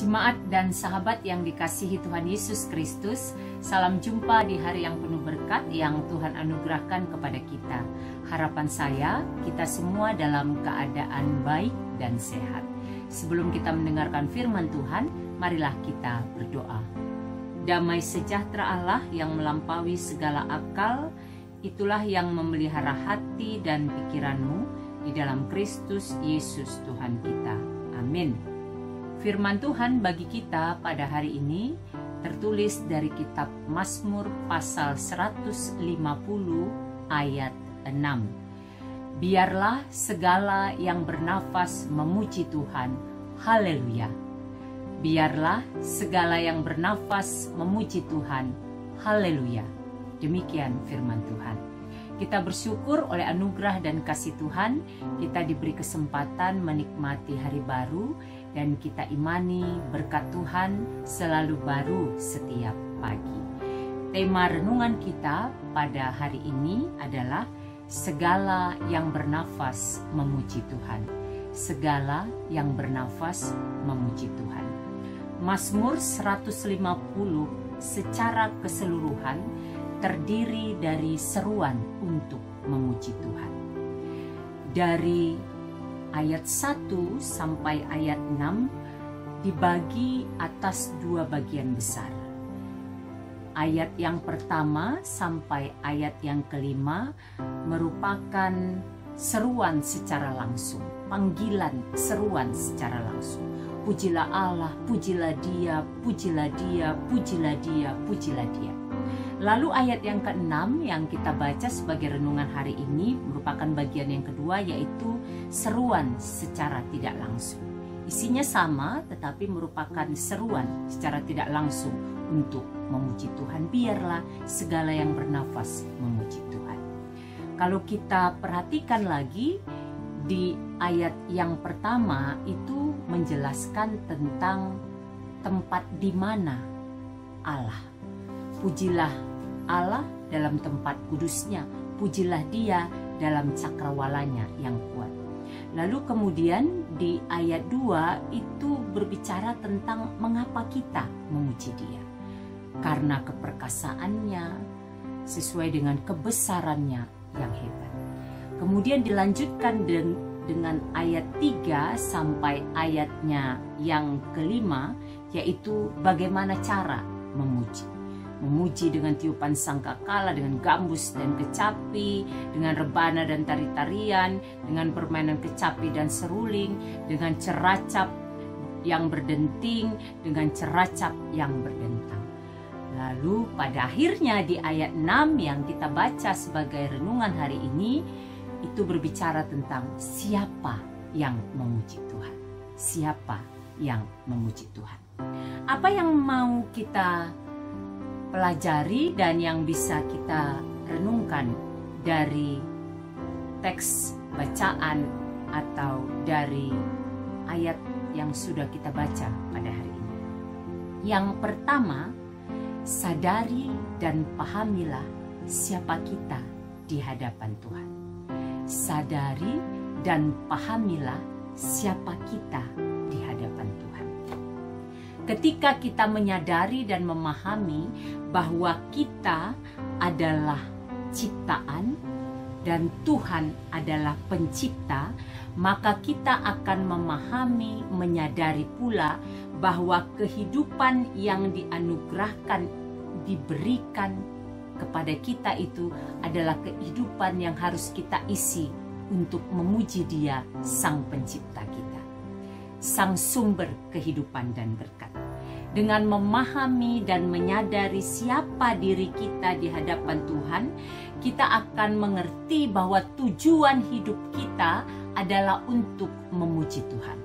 Jemaat dan sahabat yang dikasihi Tuhan Yesus Kristus, salam jumpa di hari yang penuh berkat yang Tuhan anugerahkan kepada kita. Harapan saya, kita semua dalam keadaan baik dan sehat. Sebelum kita mendengarkan firman Tuhan, marilah kita berdoa. Damai sejahtera Allah yang melampaui segala akal, itulah yang memelihara hati dan pikiranmu di dalam Kristus Yesus Tuhan kita. Amin. Firman Tuhan bagi kita pada hari ini tertulis dari kitab Mazmur pasal 150 ayat 6. Biarlah segala yang bernafas memuji Tuhan. Haleluya. Biarlah segala yang bernafas memuji Tuhan. Haleluya. Demikian firman Tuhan. Kita bersyukur oleh anugerah dan kasih Tuhan, kita diberi kesempatan menikmati hari baru dan kita imani berkat Tuhan selalu baru setiap pagi. Tema renungan kita pada hari ini adalah segala yang bernafas memuji Tuhan. Segala yang bernafas memuji Tuhan. Mazmur 150 secara keseluruhan terdiri dari seruan untuk memuji Tuhan. Dari ayat 1 sampai ayat 6 dibagi atas dua bagian besar. Ayat yang pertama sampai ayat yang kelima merupakan seruan secara langsung, panggilan seruan secara langsung. Pujilah Allah, pujilah dia, pujilah dia, pujilah dia, pujilah dia. Lalu ayat yang keenam yang kita baca sebagai renungan hari ini merupakan bagian yang kedua yaitu seruan secara tidak langsung. Isinya sama tetapi merupakan seruan secara tidak langsung untuk memuji Tuhan. Biarlah segala yang bernafas memuji Tuhan. Kalau kita perhatikan lagi di ayat yang pertama itu menjelaskan tentang tempat di mana Allah. Pujilah Allah dalam tempat kudusnya, pujilah dia dalam cakrawalanya yang kuat. Lalu kemudian di ayat 2 itu berbicara tentang mengapa kita memuji dia. Karena keperkasaannya sesuai dengan kebesarannya yang hebat. Kemudian dilanjutkan dengan ayat 3 sampai ayatnya yang kelima yaitu bagaimana cara memuji memuji dengan tiupan sangkakala, dengan gambus dan kecapi, dengan rebana dan tari-tarian, dengan permainan kecapi dan seruling, dengan ceracap yang berdenting, dengan ceracap yang berdentang. Lalu pada akhirnya di ayat 6 yang kita baca sebagai renungan hari ini, itu berbicara tentang siapa yang memuji Tuhan. Siapa yang memuji Tuhan. Apa yang mau kita pelajari dan yang bisa kita renungkan dari teks bacaan atau dari ayat yang sudah kita baca pada hari ini. Yang pertama, sadari dan pahamilah siapa kita di hadapan Tuhan. Sadari dan pahamilah siapa kita. Ketika kita menyadari dan memahami bahwa kita adalah ciptaan dan Tuhan adalah pencipta, maka kita akan memahami, menyadari pula bahwa kehidupan yang dianugerahkan, diberikan kepada kita itu adalah kehidupan yang harus kita isi untuk memuji Dia, Sang Pencipta kita, Sang Sumber kehidupan dan berkat dengan memahami dan menyadari siapa diri kita di hadapan Tuhan, kita akan mengerti bahwa tujuan hidup kita adalah untuk memuji Tuhan.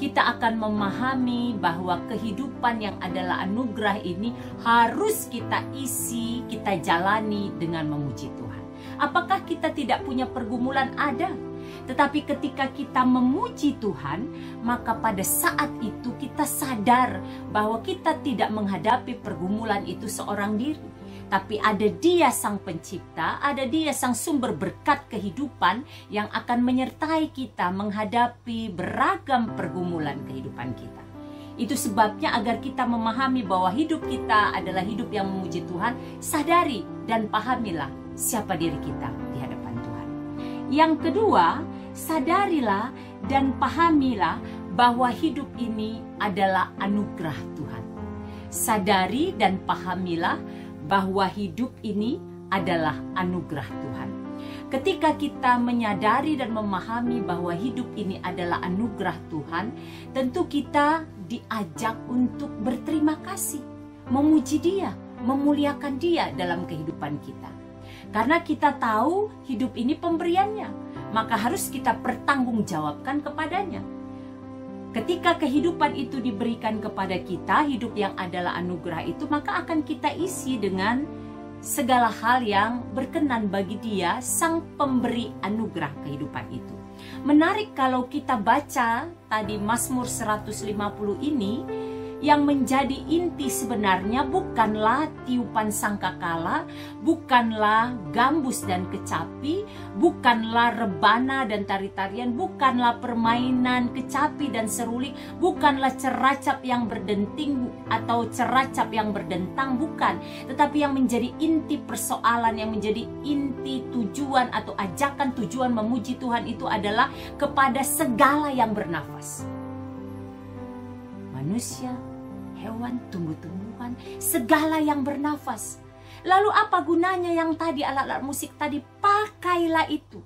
Kita akan memahami bahwa kehidupan yang adalah anugerah ini harus kita isi, kita jalani dengan memuji Tuhan. Apakah kita tidak punya pergumulan? Ada tetapi ketika kita memuji Tuhan, maka pada saat itu kita sadar bahwa kita tidak menghadapi pergumulan itu seorang diri. Tapi ada dia sang pencipta, ada dia sang sumber berkat kehidupan yang akan menyertai kita menghadapi beragam pergumulan kehidupan kita. Itu sebabnya agar kita memahami bahwa hidup kita adalah hidup yang memuji Tuhan, sadari dan pahamilah siapa diri kita. Yang kedua, sadarilah dan pahamilah bahwa hidup ini adalah anugerah Tuhan. Sadari dan pahamilah bahwa hidup ini adalah anugerah Tuhan. Ketika kita menyadari dan memahami bahwa hidup ini adalah anugerah Tuhan, tentu kita diajak untuk berterima kasih, memuji Dia, memuliakan Dia dalam kehidupan kita. Karena kita tahu hidup ini pemberiannya, maka harus kita pertanggungjawabkan kepadanya. Ketika kehidupan itu diberikan kepada kita, hidup yang adalah anugerah itu, maka akan kita isi dengan segala hal yang berkenan bagi dia sang pemberi anugerah kehidupan itu. Menarik kalau kita baca tadi Mazmur 150 ini yang menjadi inti sebenarnya bukanlah tiupan sangkakala, bukanlah gambus dan kecapi, bukanlah rebana dan tari-tarian, bukanlah permainan kecapi dan seruling, bukanlah ceracap yang berdenting atau ceracap yang berdentang, bukan. Tetapi yang menjadi inti persoalan, yang menjadi inti tujuan atau ajakan tujuan memuji Tuhan itu adalah kepada segala yang bernafas. Manusia, hewan, tumbuh-tumbuhan, segala yang bernafas. Lalu apa gunanya yang tadi alat-alat musik tadi? Pakailah itu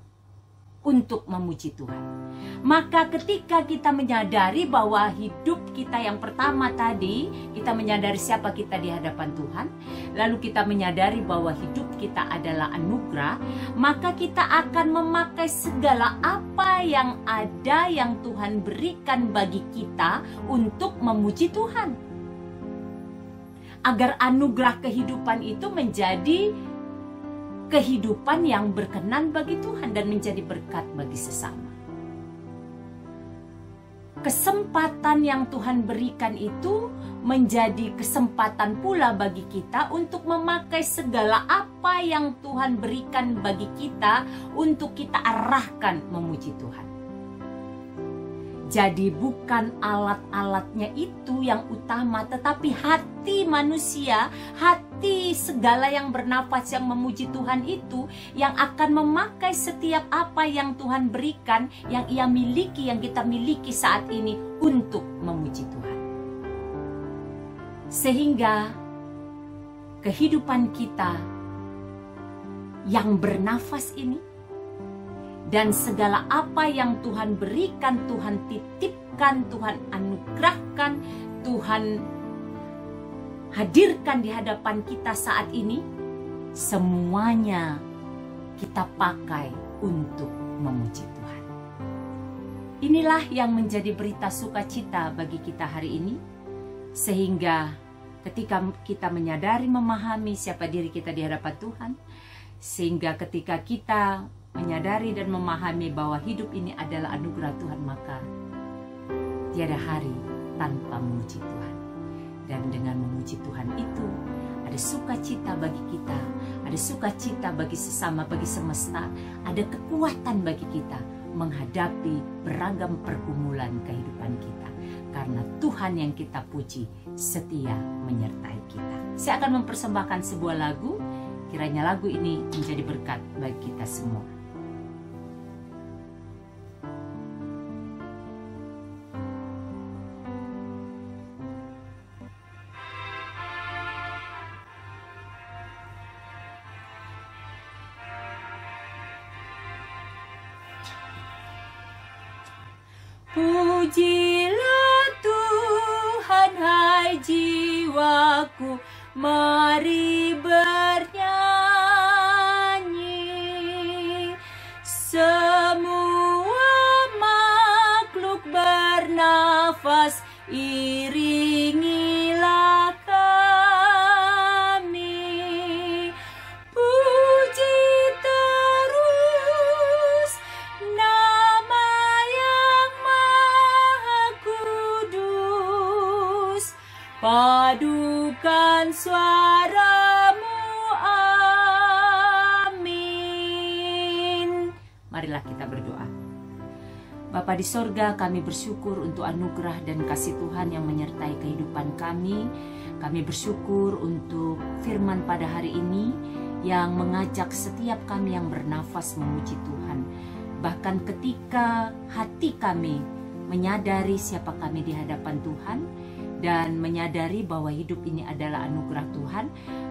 untuk memuji Tuhan. Maka ketika kita menyadari bahwa hidup kita yang pertama tadi, kita menyadari siapa kita di hadapan Tuhan, lalu kita menyadari bahwa hidup kita adalah anugerah, maka kita akan memakai segala apa yang ada yang Tuhan berikan bagi kita untuk memuji Tuhan agar anugerah kehidupan itu menjadi kehidupan yang berkenan bagi Tuhan dan menjadi berkat bagi sesama. Kesempatan yang Tuhan berikan itu menjadi kesempatan pula bagi kita untuk memakai segala apa yang Tuhan berikan bagi kita untuk kita arahkan memuji Tuhan. Jadi bukan alat-alatnya itu yang utama, tetapi hati manusia, hati segala yang bernafas yang memuji Tuhan itu yang akan memakai setiap apa yang Tuhan berikan, yang ia miliki, yang kita miliki saat ini untuk memuji Tuhan. Sehingga kehidupan kita yang bernafas ini dan segala apa yang Tuhan berikan, Tuhan titipkan, Tuhan anugerahkan, Tuhan hadirkan di hadapan kita saat ini, semuanya kita pakai untuk memuji Tuhan. Inilah yang menjadi berita sukacita bagi kita hari ini, sehingga ketika kita menyadari, memahami siapa diri kita di hadapan Tuhan, sehingga ketika kita menyadari dan memahami bahwa hidup ini adalah anugerah Tuhan, maka tiada hari tanpa memuji Tuhan. Dan dengan memuji Tuhan itu, ada sukacita bagi kita, ada sukacita bagi sesama, bagi semesta, ada kekuatan bagi kita menghadapi beragam pergumulan kehidupan kita. Karena Tuhan yang kita puji setia menyertai kita. Saya akan mempersembahkan sebuah lagu, kiranya lagu ini menjadi berkat bagi kita semua. Pujilah Tuhan hai jiwaku. Mari bernyanyi suaramu amin Marilah kita berdoa Bapa di sorga, kami bersyukur untuk anugerah dan kasih Tuhan yang menyertai kehidupan kami. Kami bersyukur untuk firman pada hari ini yang mengajak setiap kami yang bernafas memuji Tuhan. Bahkan ketika hati kami menyadari siapa kami di hadapan Tuhan dan menyadari bahwa hidup ini adalah anugerah Tuhan,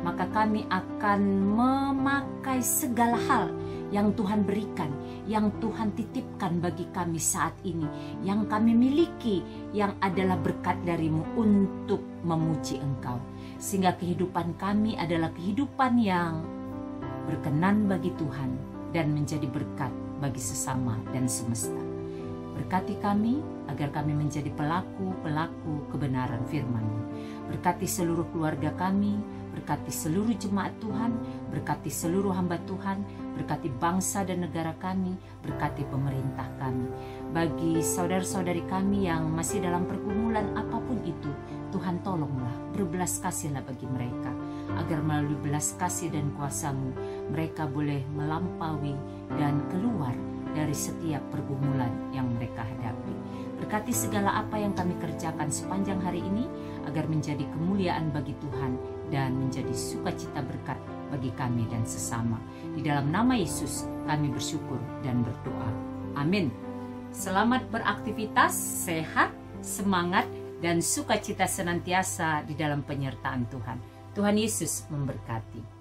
maka kami akan memakai segala hal yang Tuhan berikan, yang Tuhan titipkan bagi kami saat ini, yang kami miliki, yang adalah berkat darimu untuk memuji Engkau. Sehingga kehidupan kami adalah kehidupan yang berkenan bagi Tuhan dan menjadi berkat bagi sesama dan semesta. Berkati kami agar kami menjadi pelaku-pelaku kebenaran firman-Mu. Berkati seluruh keluarga kami, berkati seluruh jemaat Tuhan, berkati seluruh hamba Tuhan, berkati bangsa dan negara kami, berkati pemerintah kami. Bagi saudara-saudari kami yang masih dalam pergumulan apa pun itu, Tuhan tolonglah, berbelas kasihlah bagi mereka, agar melalui belas kasih dan kuasamu, mereka boleh melampaui dan keluar dari setiap pergumulan yang mereka hadapi. Berkati segala apa yang kami kerjakan sepanjang hari ini agar menjadi kemuliaan bagi Tuhan dan menjadi sukacita berkat bagi kami dan sesama. Di dalam nama Yesus kami bersyukur dan berdoa. Amin. Selamat beraktivitas, sehat, semangat, dan sukacita senantiasa di dalam penyertaan Tuhan. Tuhan Yesus memberkati.